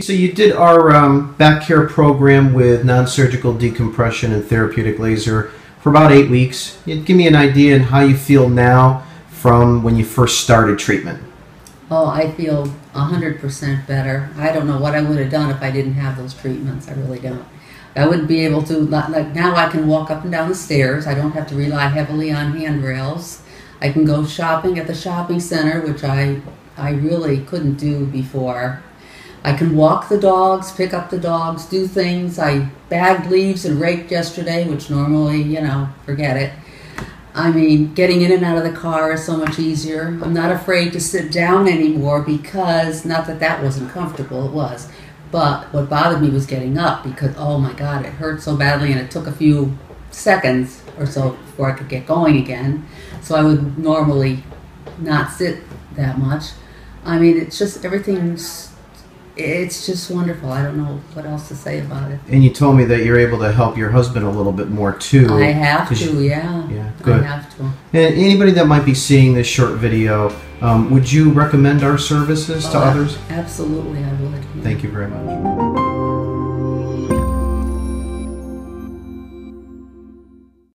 So you did our um, back care program with non-surgical decompression and therapeutic laser for about eight weeks. You give me an idea on how you feel now from when you first started treatment. Oh, I feel 100% better. I don't know what I would have done if I didn't have those treatments. I really don't. I wouldn't be able to, like now I can walk up and down the stairs. I don't have to rely heavily on handrails. I can go shopping at the shopping center, which I, I really couldn't do before. I can walk the dogs, pick up the dogs, do things. I bagged leaves and raked yesterday, which normally, you know, forget it. I mean, getting in and out of the car is so much easier. I'm not afraid to sit down anymore because, not that that wasn't comfortable, it was. But what bothered me was getting up because, oh my God, it hurt so badly and it took a few seconds or so before I could get going again. So I would normally not sit that much. I mean, it's just everything's it's just wonderful. I don't know what else to say about it. And you told me that you're able to help your husband a little bit more too. I have to, you, yeah. Yeah, good. I have to. And anybody that might be seeing this short video, um, would you recommend our services to Oh, others? Absolutely, I would. yeah. Thank you very much.